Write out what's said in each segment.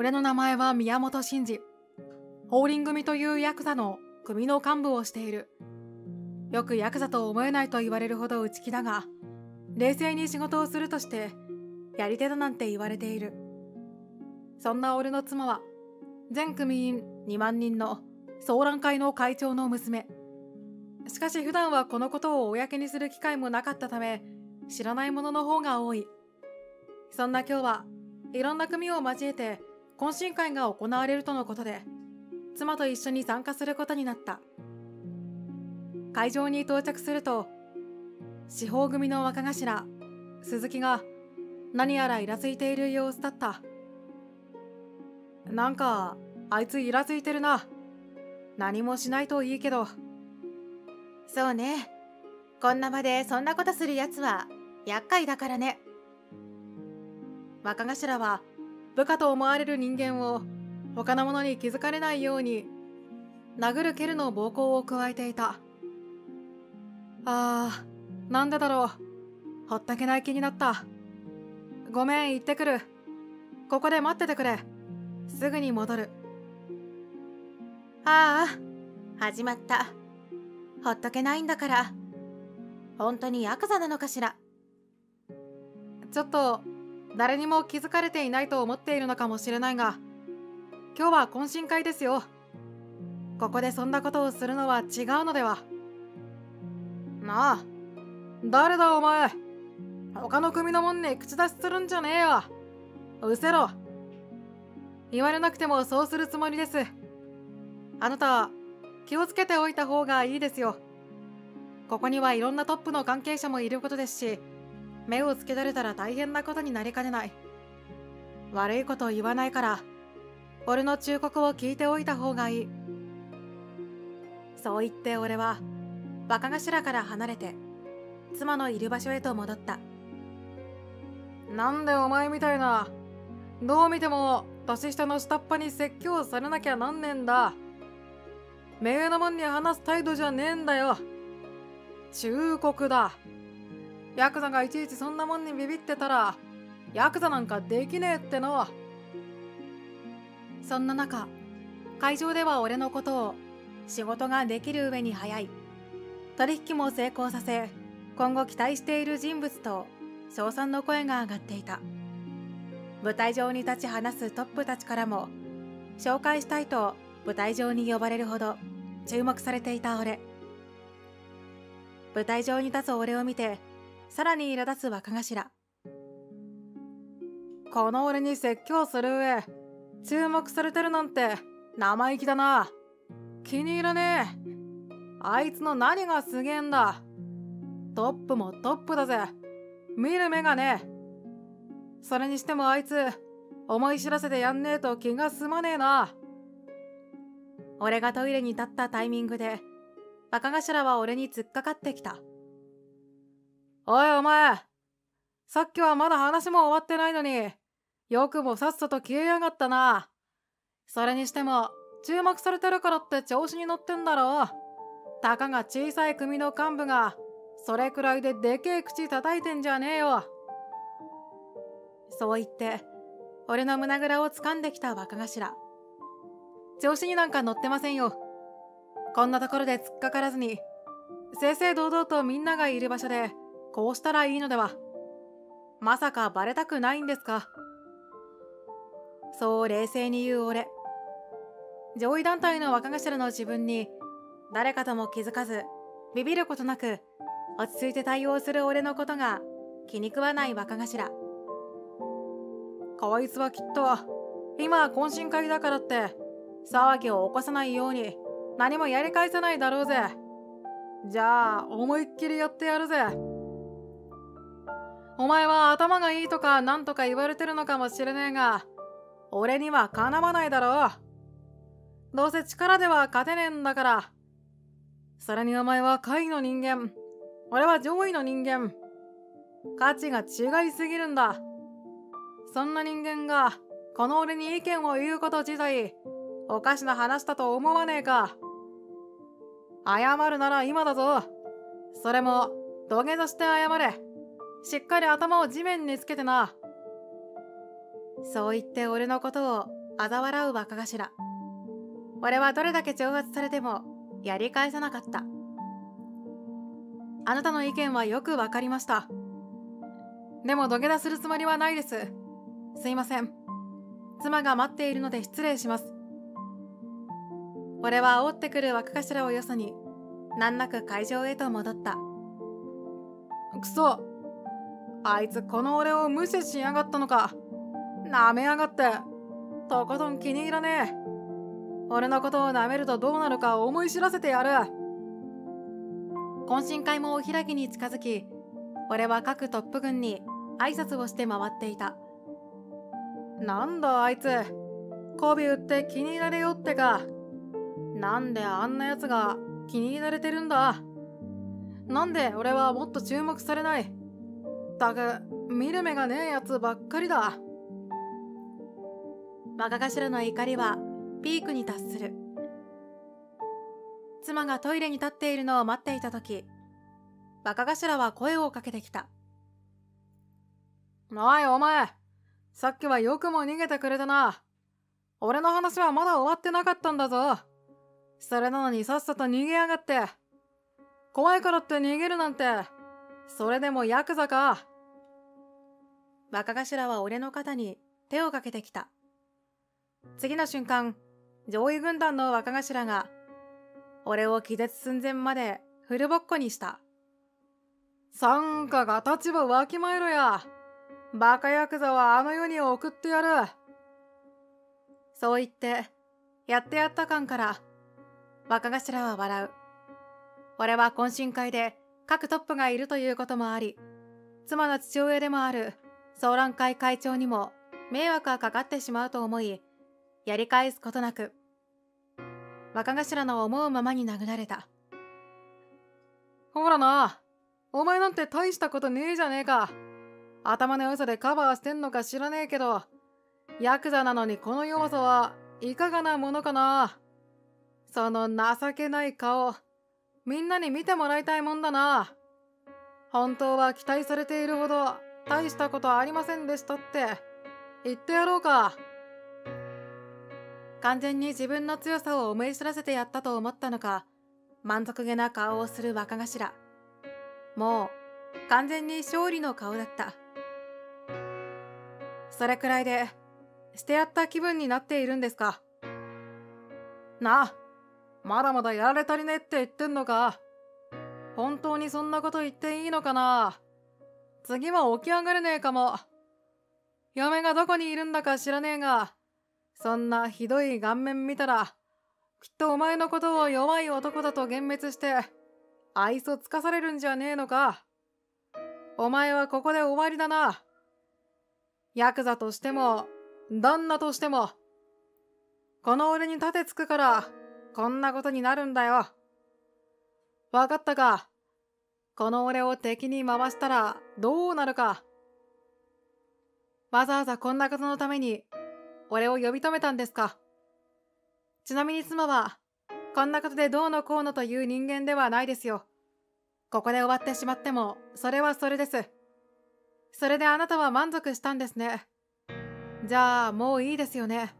俺の名前は宮本真二。ホーリン組というヤクザの組の幹部をしている。よくヤクザと思えないと言われるほど内気だが、冷静に仕事をするとして、やり手だなんて言われている。そんな俺の妻は、全組員2万人の総覧会の会長の娘。しかし普段はこのことを公にする機会もなかったため、知らないものの方が多い。そんな今日はいろんな組を交えて懇親会が行われるとのことで、妻と一緒に参加することになった。会場に到着すると、司法組の若頭、鈴木が何やらイラついている様子だった。なんか、あいつイラついてるな。何もしないといいけど。そうね。こんな場でそんなことする奴は厄介だからね。若頭は部下と思われる人間を他の者に気づかれないように殴る蹴るの暴行を加えていた。あー、なんでだろう。ほったけない気になった。ごめん、行ってくる。ここで待っててくれ。すぐに戻る。ああ、始まった。ほっとけないんだから。本当にヤクザなのかしら。ちょっと、誰にも気づかれていないと思っているのかもしれないが、今日は懇親会ですよ。ここでそんなことをするのは違うのでは。なあ、誰だお前。他の組のもんに口出しするんじゃねえよ。うせろ。言われなくてもそうするつもりです。あなた、気をつけておいた方がいいですよ。ここにはいろんなトップの関係者もいることですし、目をつけられたら大変なことになりかねない。悪いことを言わないから、俺の忠告を聞いておいた方がいい。そう言って俺は、若頭から離れて、妻のいる場所へと戻った。なんでお前みたいな、どう見ても年下の下っ端に説教されなきゃなんねえんだ。目上のもんに話す態度じゃねえんだよ。忠告だ。ヤクザがいちいちそんなもんにビビってたら、ヤクザなんかできねえっての。そんな中、会場では俺のことを仕事ができる上に早い。取引も成功させ、今後期待している人物と称賛の声が上がっていた。舞台上に立ち話すトップたちからも、紹介したいと舞台上に呼ばれるほど注目されていた俺。舞台上に立つ俺を見て、さらに苛立つ若頭。この俺に説教する上、注目されてるなんて生意気だな。気に入らねえ。あいつの何がすげえんだ。トップもトップだぜ。見る目がねえ。それにしてもあいつ、思い知らせてやんねえと気が済まねえな。俺がトイレに立ったタイミングで、若頭は俺に突っかかってきた。おいお前、さっきはまだ話も終わってないのに、よくもさっさと消えやがったな。それにしても、注目されてるからって調子に乗ってんだろ。たかが小さい組の幹部が、それくらいででけえ口叩いてんじゃねえよ。そう言って、俺の胸ぐらを掴んできた若頭。調子になんか乗ってませんよ。こんなところで突っかからずに、正々堂々とみんながいる場所で、こうしたらいいのでは。まさかバレたくないんですかそう冷静に言う俺。上位団体の若頭の自分に、誰かとも気づかず、ビビることなく、落ち着いて対応する俺のことが気に食わない若頭。こいつはきっと、今は懇親会だからって、騒ぎを起こさないように、何もやり返せないだろうぜ。じゃあ、思いっきりやってやるぜ。お前は頭がいいとかなんとか言われてるのかもしれねえが、俺にはかなわないだろう。どうせ力では勝てねえんだから。それにお前は下位の人間。俺は上位の人間。価値が違いすぎるんだ。そんな人間が、この俺に意見を言うこと自体、おかしな話だと思わねえか。謝るなら今だぞ。それも、土下座して謝れ。しっかり頭を地面につけてな。そう言って俺のことを嘲笑う若頭。俺はどれだけ挑発されてもやり返さなかった。あなたの意見はよくわかりました。でも土下座するつもりはないです。すいません。妻が待っているので失礼します。俺は煽ってくる若頭をよそに、難なく会場へと戻った。くそあいつこの俺を無視しやがったのか。舐めやがって。とことん気に入らねえ。俺のことを舐めるとどうなるか思い知らせてやる。懇親会もお開きに近づき、俺は各トップ軍に挨拶をして回っていた。なんだあいつ、媚び売って気に入られよってか。なんであんな奴が気に入られてるんだ。なんで俺はもっと注目されない。たく、見る目がねえやつばっかりだ。若頭の怒りはピークに達する。妻がトイレに立っているのを待っていた時、若頭は声をかけてきた。おいお前、さっきはよくも逃げてくれたな。俺の話はまだ終わってなかったんだぞ。それなのにさっさと逃げやがって。怖いからって逃げるなんて、それでもヤクザか。若頭は俺の肩に手をかけてきた。次の瞬間、上位軍団の若頭が俺を気絶寸前までフルボッコにした。参加が立場わきまえろや。バカヤクザはあの世に送ってやる。そう言って、やってやった感から、若頭は笑う。俺は懇親会で各トップがいるということもあり、妻の父親でもある総覧会会長にも迷惑がかかってしまうと思い、やり返すことなく、若頭の思うままに殴られた。ほらな、お前なんて大したことねえじゃねえか。頭の良さでカバーしてんのか知らねえけど、ヤクザなのにこの弱さはいかがなものかな。その情けない顔、みんなに見てもらいたいもんだな。本当は期待されているほど大したことありませんでしたって言ってやろうか。完全に自分の強さを思い知らせてやったと思ったのか、満足げな顔をする若頭。もう、完全に勝利の顔だった。それくらいで、してやった気分になっているんですか。なあ、まだまだやられ足りねって言ってんのか。本当にそんなこと言っていいのかな。次は起き上がれねえかも。嫁がどこにいるんだか知らねえが、そんなひどい顔面見たら、きっとお前のことを弱い男だと幻滅して、愛想つかされるんじゃねえのか。お前はここで終わりだな。ヤクザとしても、旦那としても、この俺に盾つくから、こんなことになるんだよ。わかったか？この俺を敵に回したらどうなるか。わざわざこんなことのために俺を呼び止めたんですかちなみに妻は、こんなことでどうのこうのという人間ではないですよ。ここで終わってしまっても、それはそれです。それであなたは満足したんですね。じゃあ、もういいですよね。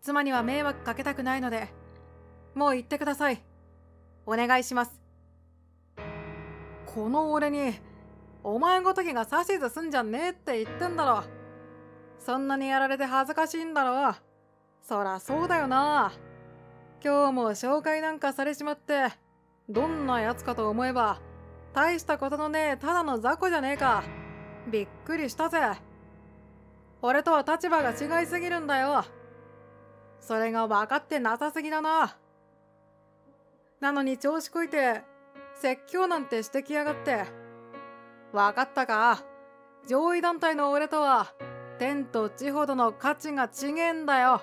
妻には迷惑かけたくないので、もう行ってください。お願いします。この俺に、お前ごときが指図すんじゃねえって言ってんだろ。そんなにやられて恥ずかしいんだろそらそうだよな。今日も紹介なんかされちまって、どんなやつかと思えば、大したことのねえただの雑魚じゃねえか。びっくりしたぜ。俺とは立場が違いすぎるんだよ。それが分かってなさすぎだな。なのに調子こいて、説教なんてしてきやがって。分かったか？上位団体の俺とは天と地ほどの価値が違えんだよ。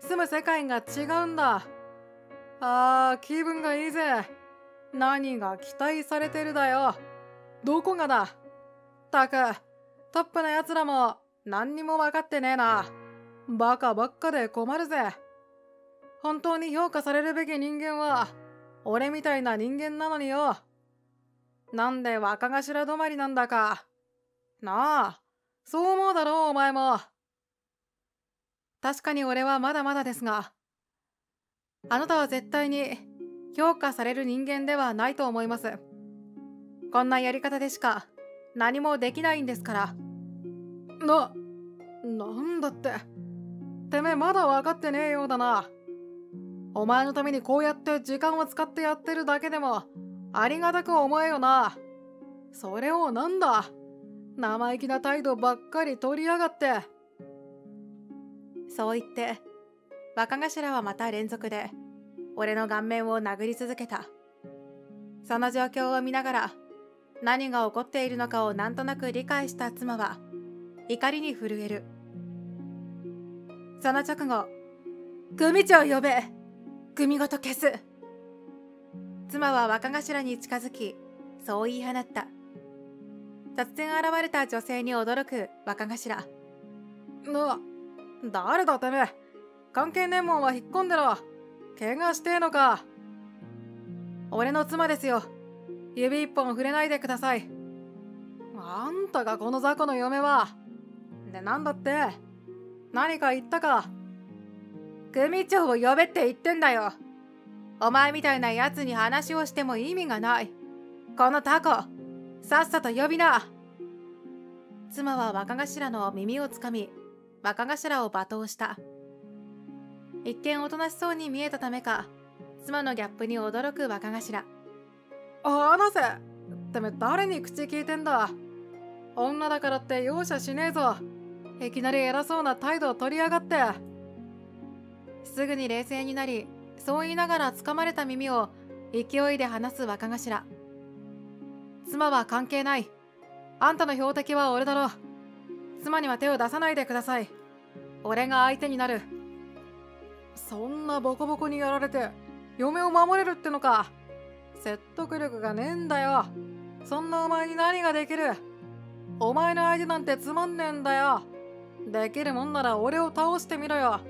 住む世界が違うんだ。あー、気分がいいぜ。何が期待されてるだよ。どこがだ？たく、トップの奴らも何にも分かってねえな。バカばっかで困るぜ。本当に評価されるべき人間は、俺みたいな人間なのによ。なんで若頭止まりなんだか。なあ。そう思うだろう、お前も。確かに俺はまだまだですが、あなたは絶対に評価される人間ではないと思います。こんなやり方でしか何もできないんですから。な、なんだって。てめえまだ分かってねえようだな。お前のためにこうやって時間を使ってやってるだけでもありがたく思えよな。それをなんだ？生意気な態度ばっかり取りやがって。そう言って、若頭はまた連続で、俺の顔面を殴り続けた。その状況を見ながら、何が起こっているのかをなんとなく理解した妻は、怒りに震える。その直後、組長呼べ組ごと消す。妻は若頭に近づき、そう言い放った。突然現れた女性に驚く若頭。な、誰だてめえ。関係ねえもんは引っ込んでろ。怪我してえのか。俺の妻ですよ。指一本触れないでください。あんたがこの雑魚の嫁は。でなんだって。何か言ったか組長を呼べって言ってんだよ。お前みたいなやつに話をしても意味がない。このタコさっさと呼びな。妻は若頭の耳をつかみ若頭を罵倒した。一見おとなしそうに見えたためか妻のギャップに驚く若頭。話せてめ誰に口聞いてんだ。女だからって容赦しねえぞ。いきなり偉そうな態度を取りやがって。すぐに冷静になりそう言いながら掴まれた耳を勢いで離す若頭。妻は関係ない。あんたの標的は俺だろ妻には手を出さないでください。俺が相手になる。そんなボコボコにやられて嫁を守れるってのか。説得力がねえんだよ。そんなお前に何ができる。お前の相手なんてつまんねえんだよ。できるもんなら俺を倒してみろよ。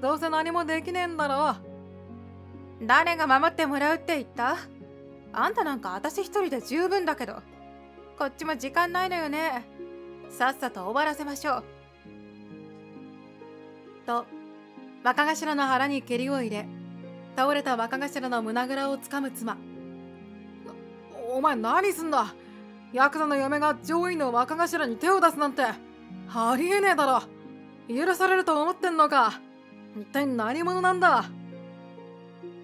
どうせ何もできねえんだろ。誰が守ってもらうって言った？あんたなんか私一人で十分だけど。こっちも時間ないのよね。さっさと終わらせましょう。と若頭の腹に蹴りを入れ倒れた若頭の胸ぐらをつかむ妻。お前何すんだ？ヤクザの嫁が上位の若頭に手を出すなんてありえねえだろ。許されると思ってんのか。一体何者なんだ？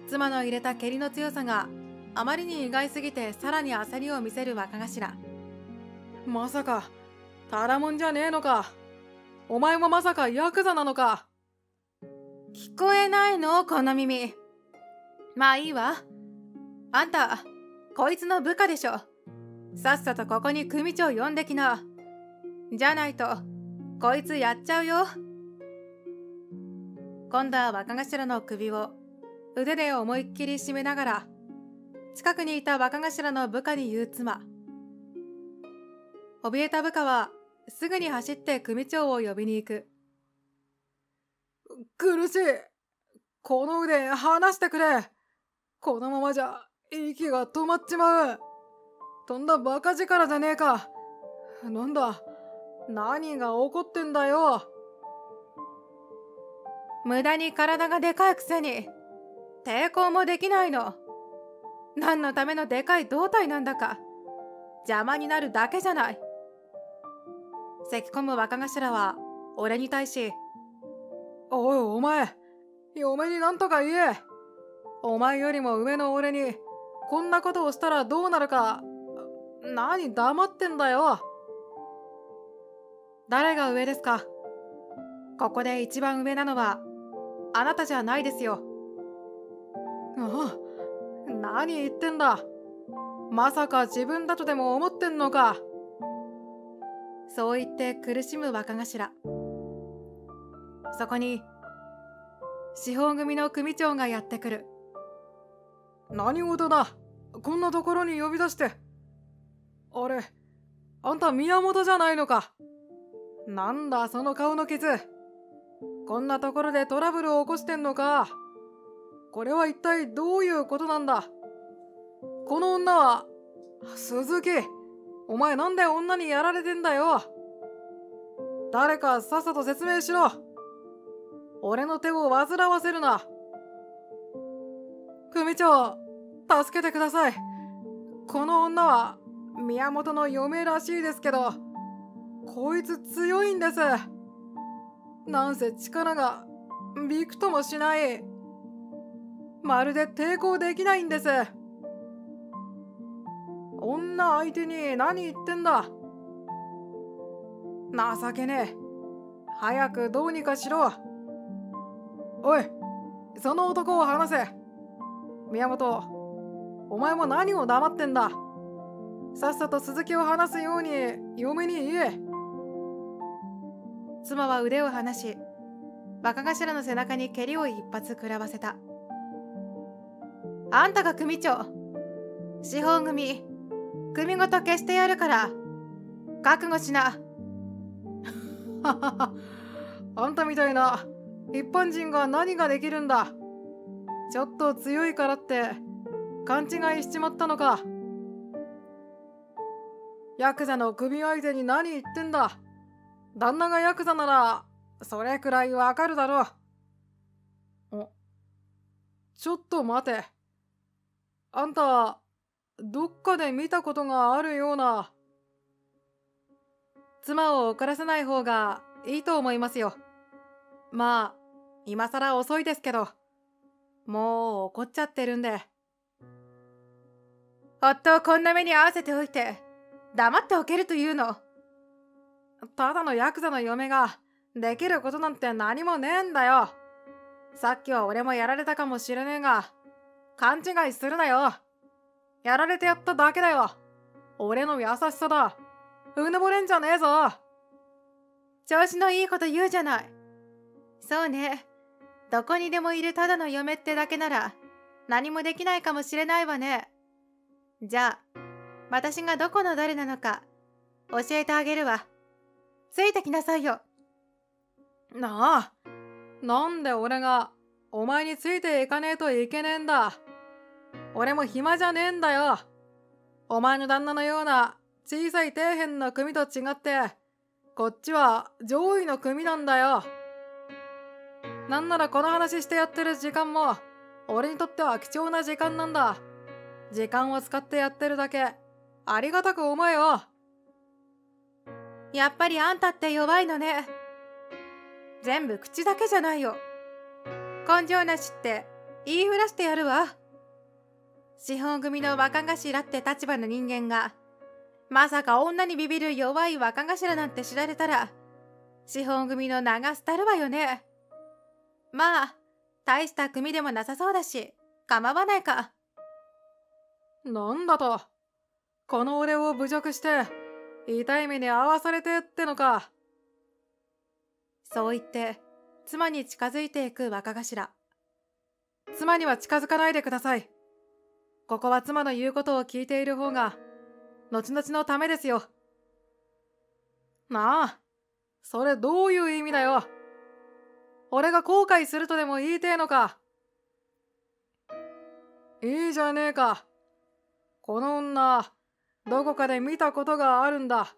妻の入れた蹴りの強さがあまりに意外すぎてさらに焦りを見せる若頭。まさかただもんじゃねえのか。お前もまさかヤクザなのか。聞こえないの？この耳。まあいいわ。あんたこいつの部下でしょ。さっさとここに組長呼んできな。じゃないとこいつやっちゃうよ。今度は若頭の首を腕で思いっきり締めながら近くにいた若頭の部下に言う妻怯えた部下はすぐに走って組長を呼びに行く。苦しい。この腕離してくれ。このままじゃ息が止まっちまう。とんだバカ力じゃねえか。なんだ何が起こってんだよ。無駄に体がでかいくせに抵抗もできないの。何のためのでかい胴体なんだか。邪魔になるだけじゃない。咳き込む若頭は俺に対し「おいお前嫁になんとか言えお前よりも上の俺にこんなことをしたらどうなるか何黙ってんだよ誰が上ですか？ここで一番上なのはあなたじゃないですよ。ああ何言ってんだ。まさか自分だとでも思ってんのか。そう言って苦しむ若頭。そこに司法組の組長がやってくる。何事だ。こんなところに呼び出して。あれあんた宮本じゃないのか。なんだその顔の傷。こんなところでトラブルを起こしてんのかこれは一体どういうことなんだこの女は鈴木お前なんで女にやられてんだよ誰かさっさと説明しろ俺の手を煩わせるな。組長、助けてください。この女は宮本の嫁らしいですけど、こいつ強いんです。なんせ力がびくともしない。まるで抵抗できないんです。女相手に何言ってんだ情けねえ。早くどうにかしろ。おい、その男を離せ。宮本、お前も何を黙ってんだ。さっさと鈴木を離すように嫁に言え。妻は腕を離し、若頭の背中に蹴りを一発食らわせた。あんたが組長。資本組、組ごと消してやるから、覚悟しな。あんたみたいな一般人が何ができるんだ。ちょっと強いからって勘違いしちまったのか。ヤクザの組相手に何言ってんだ。旦那がヤクザなら、それくらいわかるだろう。お、ちょっと待て。あんた、どっかで見たことがあるような。妻を怒らせない方がいいと思いますよ。まあ、今更遅いですけど、もう怒っちゃってるんで。夫をこんな目に合わせておいて、黙っておけるというの。ただのヤクザの嫁ができることなんて何もねえんだよ。さっきは俺もやられたかもしれねえが、勘違いするなよ。やられてやっただけだよ。俺の優しさだ。うぬぼれんじゃねえぞ。調子のいいこと言うじゃない。そうね。どこにでもいるただの嫁ってだけなら何もできないかもしれないわね。じゃあ、私がどこの誰なのか教えてあげるわ。ついてきなさいよ。なあ、なんで俺がお前についていかねえといけねえんだ。俺も暇じゃねえんだよ。お前の旦那のような小さい底辺の組と違って、こっちは上位の組なんだよ。なんならこの話してやってる時間も、俺にとっては貴重な時間なんだ。時間を使ってやってるだけ、ありがたく思えよ。やっぱりあんたって弱いのね。全部口だけじゃないよ。根性なしって言いふらしてやるわ。資本組の若頭って立場の人間が、まさか女にビビる弱い若頭なんて知られたら、資本組の名が廃るわよね。まあ、大した組でもなさそうだし、構わないか。なんだと、この俺を侮辱して、痛い目に遭わされてってのか。そう言って、妻に近づいていく若頭。妻には近づかないでください。ここは妻の言うことを聞いている方が、後々のためですよ。なあ、それどういう意味だよ。俺が後悔するとでも言いてえのか。いいじゃねえか。この女、どこかで見たことがあるんだ。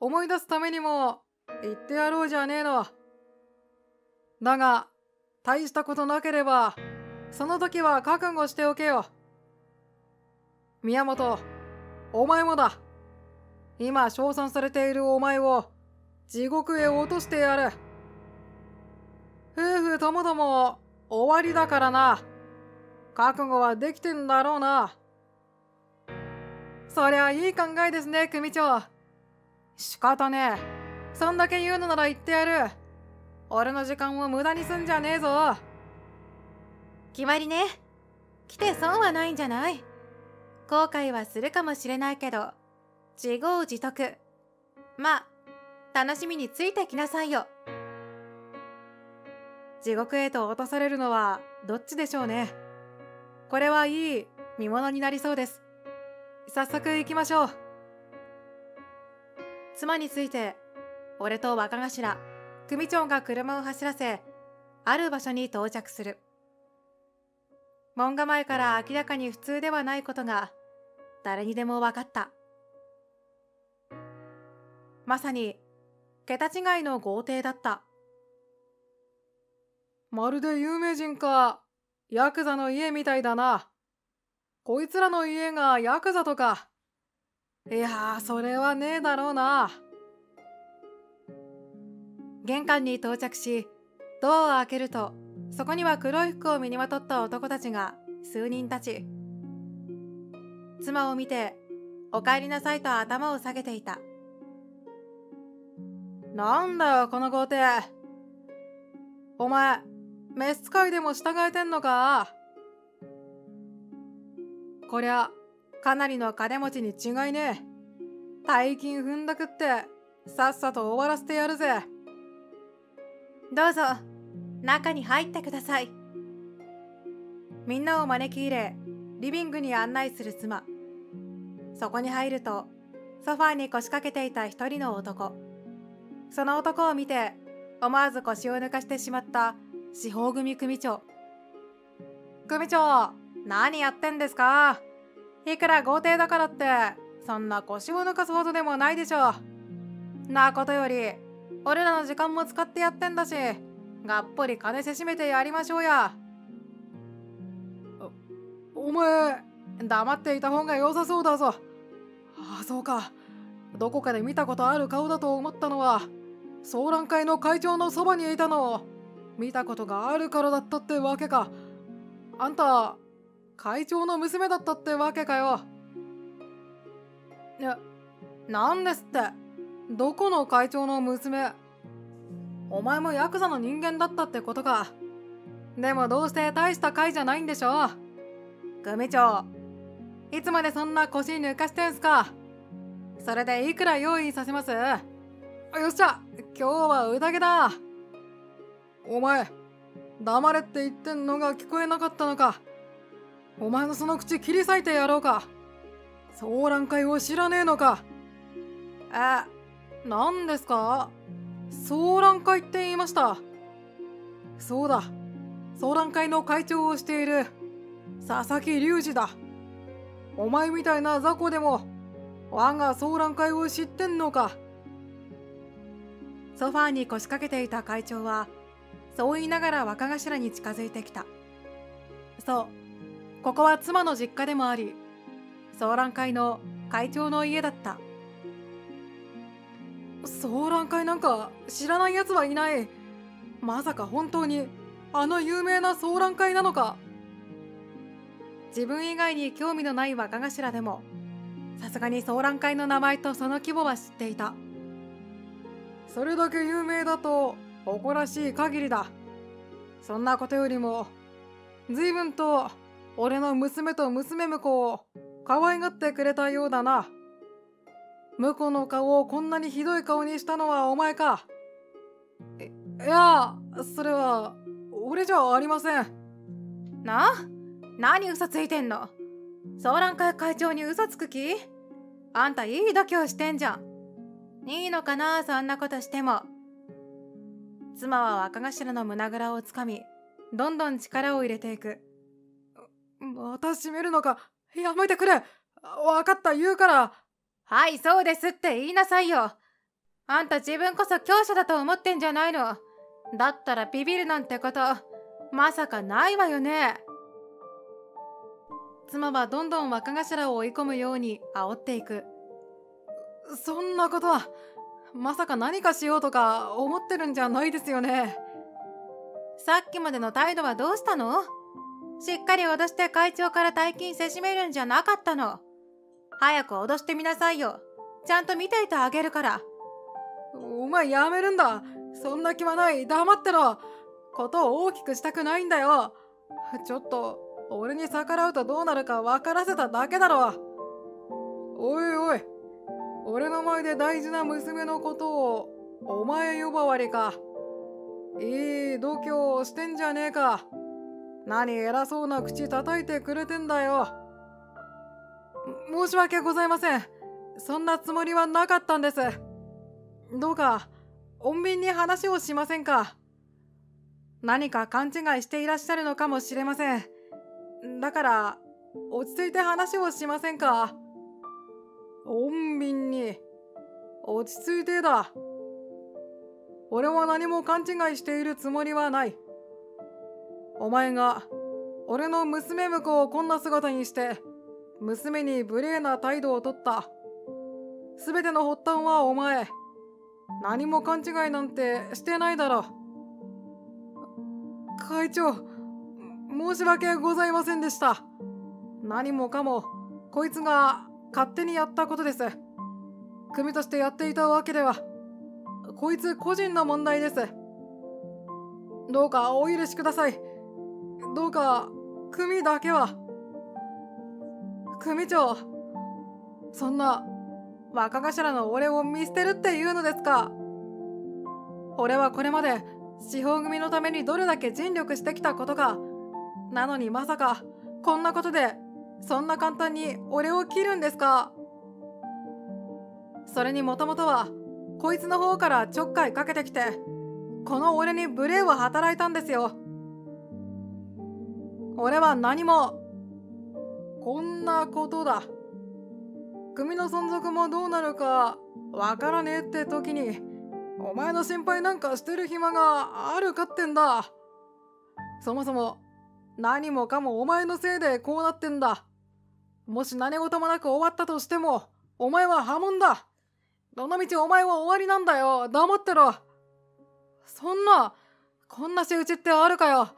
思い出すためにも言ってやろうじゃねえの。だが、大したことなければ、その時は覚悟しておけよ。宮本、お前もだ。今、称賛されているお前を、地獄へ落としてやる。夫婦ともども、終わりだからな。覚悟はできてんだろうな。そりゃいい考えですね、組長。仕方ねえ。そんだけ言うのなら言ってやる。俺の時間を無駄にすんじゃねえぞ。決まりね。来て損はないんじゃない後悔はするかもしれないけど、自業自得。まあ、楽しみについてきなさいよ。地獄へと落とされるのはどっちでしょうね。これはいい見物になりそうです。早速行きましょう。妻について、俺と若頭、組長が車を走らせ、ある場所に到着する。門構えから明らかに普通ではないことが、誰にでも分かった。まさに、桁違いの豪邸だった。まるで有名人か、ヤクザの家みたいだな。こいつらの家がヤクザとか。いやそれはねえだろうな。玄関に到着し、ドアを開けると、そこには黒い服を身にまとった男たちが数人たち。妻を見て、お帰りなさいと頭を下げていた。なんだよ、この豪邸。お前、召使いでも従えてんのか？こりゃ、かなりの金持ちに違いねえ。大金踏んだくって、さっさと終わらせてやるぜ。どうぞ、中に入ってください。みんなを招き入れ、リビングに案内する妻。そこに入ると、ソファーに腰掛けていた一人の男。その男を見て、思わず腰を抜かしてしまった司法組組長。組長、何やってんですか？いくら豪邸だからって、そんな腰を抜かすほどでもないでしょ。なことより、俺らの時間も使ってやってんだし、がっぽり金せしめてやりましょうや。お前、黙っていた方が良さそうだぞ。ああ、そうか。どこかで見たことある顔だと思ったのは、総覧会の会長のそばにいたのを見たことがあるからだったってわけか。あんた、会長の娘だったってわけかよ。いや、なんですって。どこの会長の娘？お前もヤクザの人間だったってことか。でもどうして大した会じゃないんでしょ組長、いつまでそんな腰抜かしてんすか。それでいくら用意させます？よっしゃ今日は宴だ。お前黙れって言ってんのが聞こえなかったのかお前のその口切り裂いてやろうか。騒乱会を知らねえのか。え何ですか？騒乱会って言いました。そうだ。騒乱会の会長をしている。佐々木隆二だ。お前みたいな雑魚でも我が騒乱会を知ってんのか。ソファーに腰掛けていた会長はそう言いながら若頭に近づいてきた。そう。ここは妻の実家でもあり騒乱会の会長の家だった。騒乱会なんか知らない奴はいない。まさか本当にあの有名な騒乱会なのか。自分以外に興味のない若頭でもさすがに騒乱会の名前とその規模は知っていた。それだけ有名だと誇らしい限りだ。そんなことよりも随分と俺の娘と娘婿を可愛がってくれたようだな婿の顔をこんなにひどい顔にしたのはお前かいやそれは俺じゃありませんな？何嘘ついてんの？騒乱会会長に嘘つく気？あんたいい度胸してんじゃん。いいのかなそんなことしても。妻は若頭の胸ぐらをつかみ、どんどん力を入れていく。また閉めるのかやめてくれわかった言うからはい、そうですって言いなさいよ。あんた自分こそ強者だと思ってんじゃないの。だったらビビるなんてこと、まさかないわよね。妻はどんどん若頭を追い込むように煽っていくそんなことはまさか何かしようとか思ってるんじゃないですよねさっきまでの態度はどうしたの？しっかり脅して会長から大金せしめるんじゃなかったの。早く脅してみなさいよ。ちゃんと見ていてあげるから。お前やめるんだ。そんな気はない。黙ってろ。ことを大きくしたくないんだよ。ちょっと俺に逆らうとどうなるか分からせただけだろ。おいおい。俺の前で大事な娘のことをお前呼ばわりか。いい度胸してんじゃねえか。何偉そうな口叩いてくれてんだよ申し訳ございませんそんなつもりはなかったんですどうか穏便に話をしませんか何か勘違いしていらっしゃるのかもしれませんだから、落ち着いて話をしませんか穏便に。落ち着いてだ。俺は何も勘違いしているつもりはない。お前が俺の娘婿をこんな姿にして娘に無礼な態度をとった。全ての発端はお前。何も勘違いなんてしてないだろ。会長申し訳ございませんでした。何もかもこいつが勝手にやったことです。組としてやっていたわけではこいつ個人の問題です。どうかお許しください。どうか組だけは。組長そんな若頭の俺を見捨てるっていうのですか。俺はこれまで司法組のためにどれだけ尽力してきたことか。なのにまさかこんなことでそんな簡単に俺を切るんですか。それにもともとはこいつの方からちょっかいかけてきてこの俺に無礼を働いたんですよ。俺は何も。こんなことだ。組の存続もどうなるかわからねえって時にお前の心配なんかしてる暇があるかってんだ。そもそも何もかもお前のせいでこうなってんだ。もし何事もなく終わったとしてもお前は破門だ。どのみちお前は終わりなんだよ。黙ってろ。そんなこんな仕打ちってあるかよ。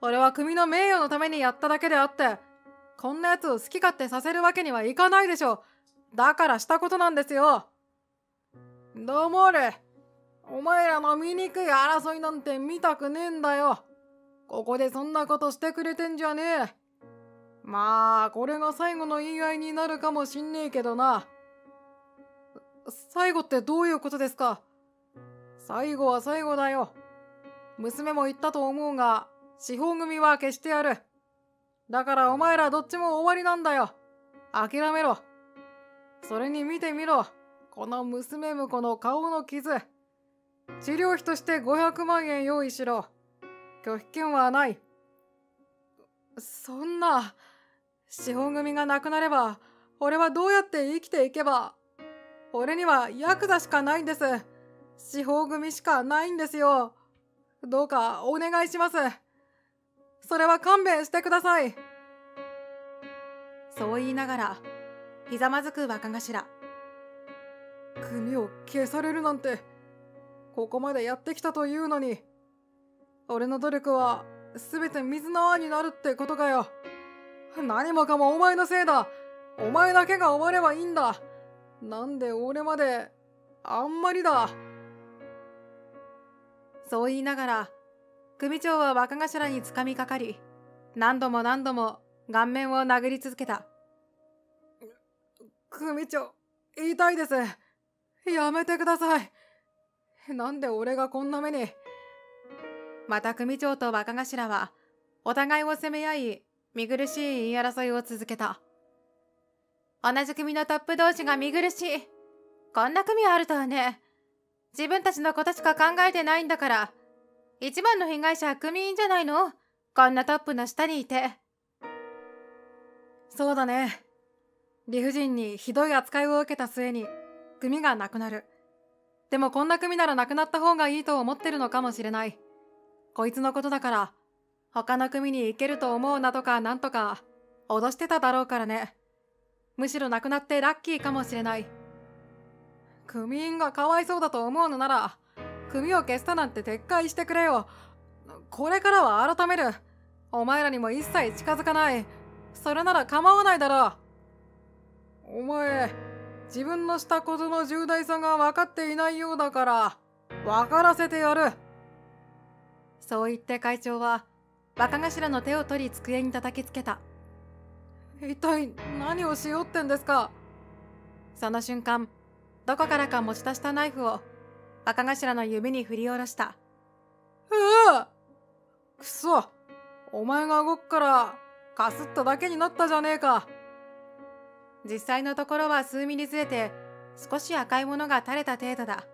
俺は組の名誉のためにやっただけであってこんなやつを好き勝手させるわけにはいかないでしょだからしたことなんですよ。黙れ？お前らの醜い争いなんて見たくねえんだよ。ここでそんなことしてくれてんじゃねえ。まあこれが最後の言い合いになるかもしんねえけどな。最後ってどういうことですか？最後は最後だよ。娘も言ったと思うが司法組は消してやる。だからお前らどっちも終わりなんだよ。諦めろ。それに見てみろ。この娘婿の顔の傷。治療費として500万円用意しろ。拒否権はない。そんな。資本組がなくなれば俺はどうやって生きていけば。俺にはヤクザしかないんです。司法組しかないんですよ。どうかお願いします。それは勘弁してください。そう言いながらひざまずく若頭。組を消されるなんてここまでやってきたというのに俺の努力は全て水の泡になるってことかよ。何もかもお前のせいだ。お前だけが終わればいいんだ。なんで俺まであんまりだ。そう言いながら組長は若頭につかみかかり何度も何度も顔面を殴り続けた。組長言いたいです。やめてください。なんで俺がこんな目に？また組長と若頭はお互いを責め合い見苦しい言い争いを続けた。同じ組のトップ同士が見苦しい。こんな組あるとはね。自分たちのことしか考えてないんだから一番の被害者は組員じゃないの？こんなトップの下にいて。そうだね。理不尽にひどい扱いを受けた末に組がなくなる。でもこんな組ならなくなった方がいいと思ってるのかもしれない。こいつのことだから他の組に行けると思うなとかなんとか脅してただろうからね。むしろなくなってラッキーかもしれない。組員がかわいそうだと思うのなら組を消したなんて撤回してくれよ。これからは改める。お前らにも一切近づかない。それなら構わないだろう。お前自分のしたことの重大さが分かっていないようだから分からせてやる。そう言って会長は若頭の手を取り机に叩きつけた。一体何をしようってんですか？その瞬間どこからか持ち出したナイフを若頭の指に振り下ろした。うわくそ。お前が動くからかすっただけになったじゃねえか。実際のところは数ミリずれて少し赤いものが垂れた程度だ。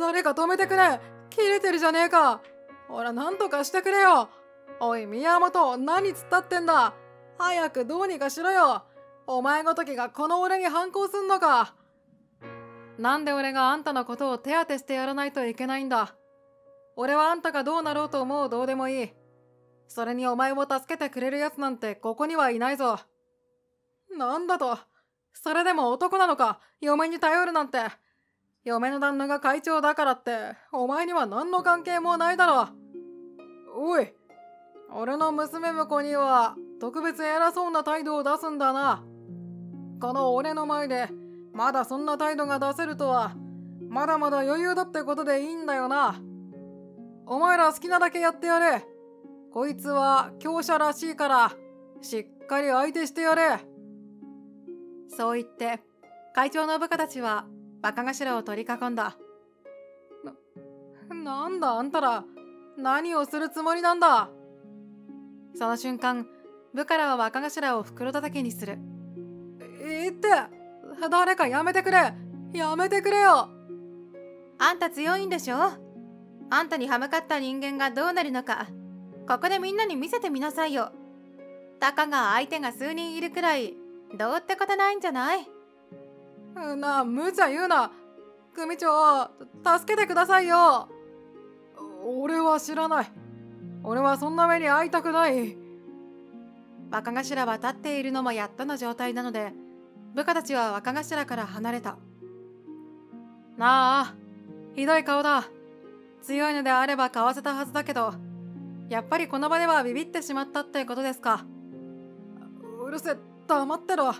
誰か止めてくれ。切れてるじゃねえか。ほらなんとかしてくれよ。おい宮本何つったってんだ。早くどうにかしろよ。お前ごときがこの俺に反抗すんのかなんで俺があんたのことを手当てしてやらないといけないんだ俺はあんたがどうなろうと思うどうでもいいそれにお前を助けてくれる奴なんてここにはいないぞ。なんだと、それでも男なのか、嫁に頼るなんて。嫁の旦那が会長だからって、お前には何の関係もないだろ。おい、俺の娘婿には特別偉そうな態度を出すんだな。この俺の前で、まだそんな態度が出せるとは、まだまだ余裕だってことでいいんだよな。お前ら好きなだけやってやれ。こいつは強者らしいから、しっかり相手してやれ。そう言って、会長の部下たちは若頭を取り囲んだ。な、なんだあんたら、何をするつもりなんだその瞬間、部下らは若頭を袋叩きにする。えって、誰かやめてくれやめてくれよあんた強いんでしょ？あんたに歯向かった人間がどうなるのか、ここでみんなに見せてみなさいよ。たかが相手が数人いるくらい、どうってことないんじゃない？なあ、無茶言うな。組長、助けてくださいよ。俺は知らない。俺はそんな目に会いたくない。若頭は立っているのもやっとの状態なので、部下たちは若頭から離れた。なあ、ひどい顔だ。強いのであれば買わせたはずだけど、やっぱりこの場ではビビってしまったってことですか。うるせ、黙ってろ。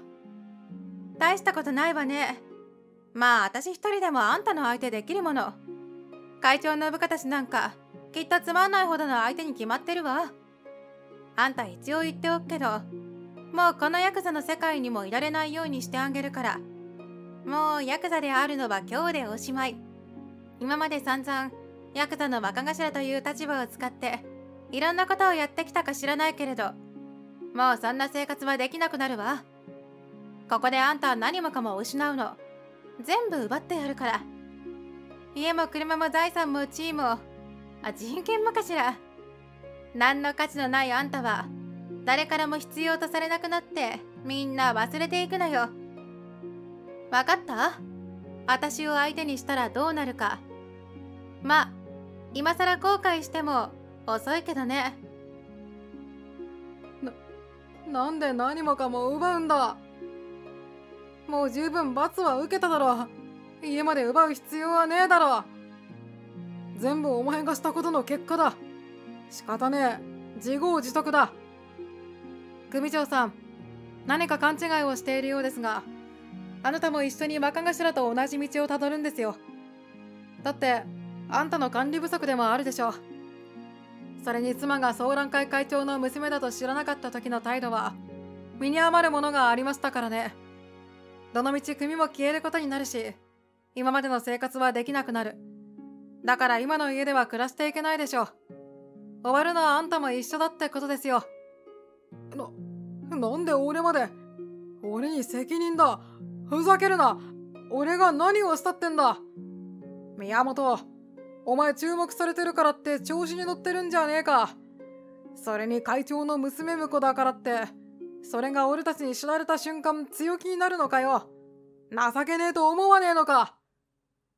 大したことないわね。まあ私一人でもあんたの相手できるもの。会長の部下たちなんか、きっとつまんないほどの相手に決まってるわ。あんた一応言っておくけど、もうこのヤクザの世界にもいられないようにしてあげるから。もうヤクザであるのは今日でおしまい。今まで散々、ヤクザの若頭という立場を使って、いろんなことをやってきたか知らないけれど、もうそんな生活はできなくなるわ。ここであんたは何もかも失うの。全部奪ってやるから。家も車も財産も地位も、あ、人権もかしら。何の価値のないあんたは、誰からも必要とされなくなって、みんな忘れていくのよ。わかった？私を相手にしたらどうなるか。ま、今更後悔しても遅いけどね。な、なんで何もかも奪うんだ？もう十分罰は受けただろ。家まで奪う必要はねえだろ。全部お前がしたことの結果だ。仕方ねえ。自業自得だ。組長さん何か勘違いをしているようですがあなたも一緒に若頭と同じ道をたどるんですよ。だってあんたの管理不足でもあるでしょう。それに妻が総覧会会長の娘だと知らなかった時の態度は身に余るものがありましたからね。どのみち組も消えることになるし今までの生活はできなくなる。だから今の家では暮らしていけないでしょう。終わるのはあんたも一緒だってことですよ。な、なんで俺まで俺に責任だふざけるな俺が何をしたってんだ宮本お前注目されてるからって調子に乗ってるんじゃねえか。それに会長の娘婿だからって、それが俺たちに知られた瞬間強気になるのかよ。情けねえと思わねえのか。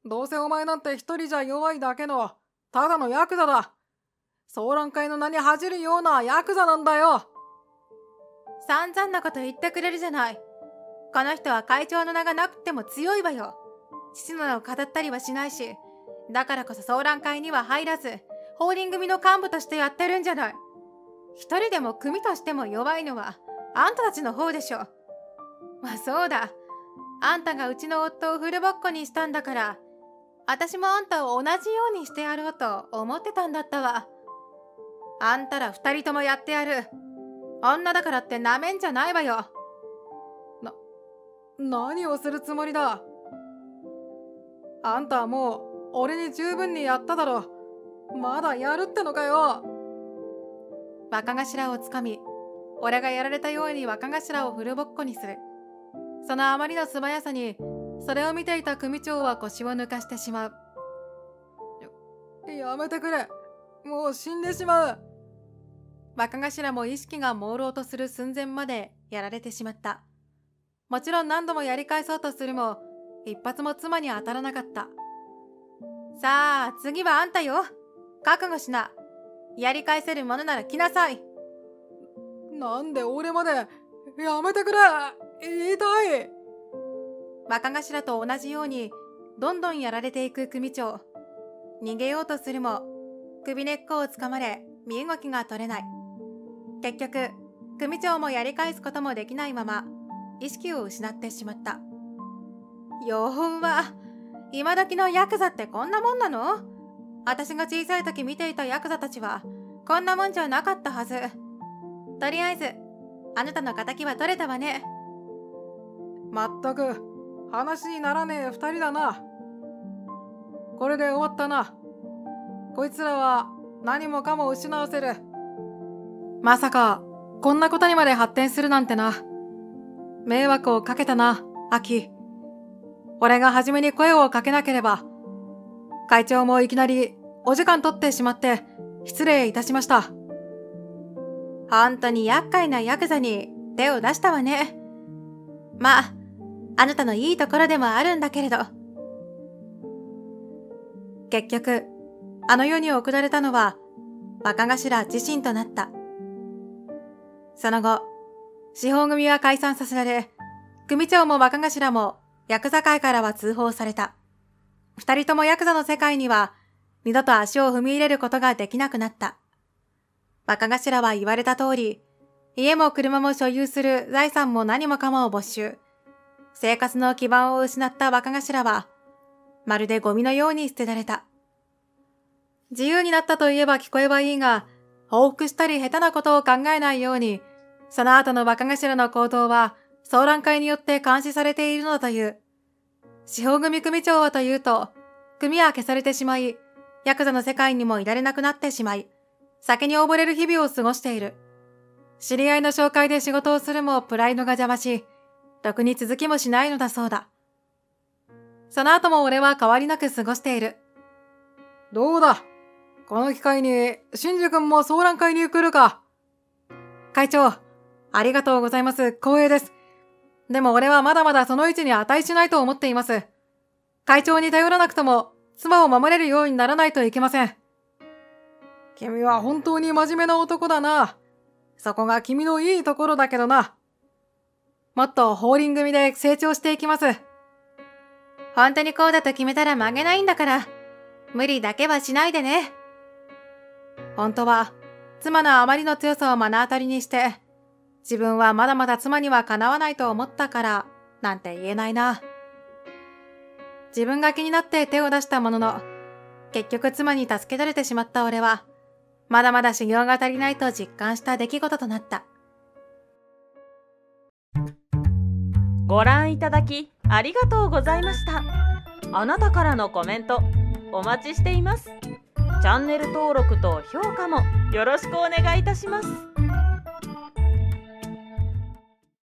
どうせお前なんて一人じゃ弱いだけの、ただのヤクザだ。総覧会の名に恥じるようなヤクザなんだよ。散々なこと言ってくれるじゃない。この人は会長の名がなくても強いわよ。父の名を語ったりはしないし、だからこそ相談会には入らず、ホーリン組の幹部としてやってるんじゃない。一人でも組としても弱いのは、あんたたちの方でしょ。まあそうだ。あんたがうちの夫をフルボッコにしたんだから、私もあんたを同じようにしてやろうと思ってたんだったわ。あんたら二人ともやってやる。女だからってなめんじゃないわよ。な、何をするつもりだ？あんたはもう俺に十分にやっただろ。まだやるってのかよ。若頭をつかみ俺がやられたように若頭をフルボッコにする。そのあまりの素早さにそれを見ていた組長は腰を抜かしてしまう。やめてくれ。もう死んでしまう若頭も意識が朦朧とする寸前までやられてしまった。もちろん何度もやり返そうとするも一発も妻に当たらなかった。さあ、次はあんたよ。覚悟しな。やり返せるものなら来なさい。なんで俺までやめてくれ。言いたい。若頭と同じようにどんどんやられていく組長。逃げようとするも首根っこをつかまれ身動きが取れない結局組長もやり返すこともできないまま意識を失ってしまった。よほんは今時のヤクザってこんなもんなの？私が小さい時見ていたヤクザたちはこんなもんじゃなかったはず。とりあえずあなたの敵は取れたわね。まったく話にならねえ二人だな。これで終わったな。こいつらは何もかも失わせる。まさかこんなことにまで発展するなんてな迷惑をかけたなアキ俺が初めに声をかけなければ会長もいきなりお時間取ってしまって失礼いたしました。本当に厄介なヤクザに手を出したわね。まあ、あなたのいいところでもあるんだけれど。結局、あの世に送られたのは若頭自身となった。その後、司法組は解散させられ、組長も若頭もヤクザ界からは通報された。二人ともヤクザの世界には二度と足を踏み入れることができなくなった。若頭は言われた通り、家も車も所有する財産も何もかもを没収。生活の基盤を失った若頭は、まるでゴミのように捨てられた。自由になったと言えば聞こえばいいが、報復したり下手なことを考えないように、その後の若頭の行動は、騒乱会によって監視されているのだという。司法組組長はというと、組は消されてしまい、ヤクザの世界にもいられなくなってしまい、酒に溺れる日々を過ごしている。知り合いの紹介で仕事をするもプライドが邪魔し、ろに続きもしないのだそうだ。その後も俺は変わりなく過ごしている。どうだ？この機会に、シンジ君も騒乱会に来るか会長、ありがとうございます。光栄です。でも俺はまだまだその位置に値しないと思っています。会長に頼らなくとも、妻を守れるようにならないといけません。君は本当に真面目な男だな。そこが君のいいところだけどな。もっとホーリン組で成長していきます。本当にこうだと決めたら曲げないんだから、無理だけはしないでね。本当は、妻のあまりの強さを目の当たりにして、自分はまだまだ妻にはかなわないと思ったから、なんて言えないな。自分が気になって手を出したものの、結局妻に助けられてしまった俺は、まだまだ修行が足りないと実感した出来事となった。ご覧いただきありがとうございました。あなたからのコメントお待ちしています。チャンネル登録と評価もよろしくお願いいたします。